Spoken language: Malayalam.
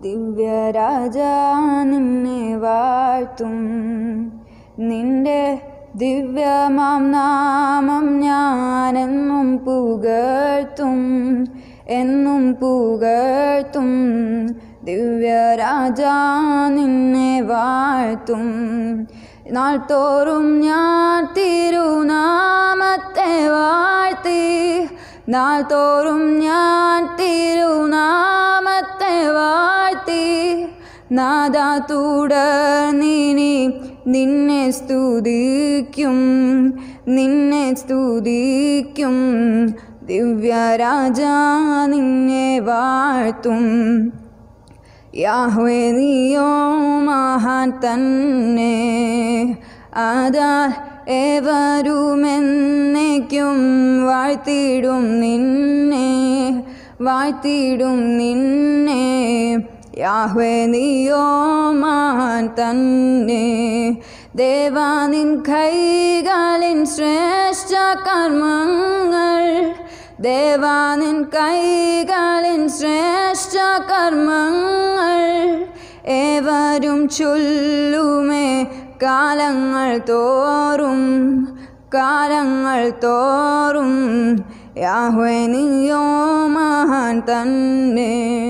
ദിവ്യരാജ നിന്നെ വാഴ്ത്തും. നിന്റെ ദിവ്യമാം നാമം ഞാനെന്നും പുകഴ്ത്തും എന്നും പുകഴ്ത്തും. ദിവ്യരാജ നിന്നെ വാഴ്ത്തും. നാൾ തോറും ഞാൻ തിരുനാമത്തെ വാഴ്ത്തി നാൾ തോറും ഞാൻ തിരുനാമ നാദാ തുടർന്നിനി നിന്നെ സ്തുതിക്കും നിന്നെ സ്തുതിക്കും. ദിവ്യരാജ നിന്നെ വാഴ്ത്തും. യാഹ്വേ നീയോ മഹാൻ തന്നെ അതാൽ ഏവരുമെന്നേക്കും വാഴ്ത്തിടും നിന്നെ വാഴ്ത്തിടും നിന്നെ. യാഹ്വേ നീയോ മഹാൻ തന്നെ. ദേവാ നിൻ കൈകളിൻ ശ്രേഷ്ഠ കർമ്മങ്ങൾ. ദേവാ നിൻ കൈകളിൻ ശ്രേഷ്ഠ കർമ്മങ്ങൾ. ഏവരും ചൊല്ലുമേ കാലങ്ങൾ തോറും കാലങ്ങൾ തോറും. യാഹ്വേ നീയോ മഹാൻ തന്നെ.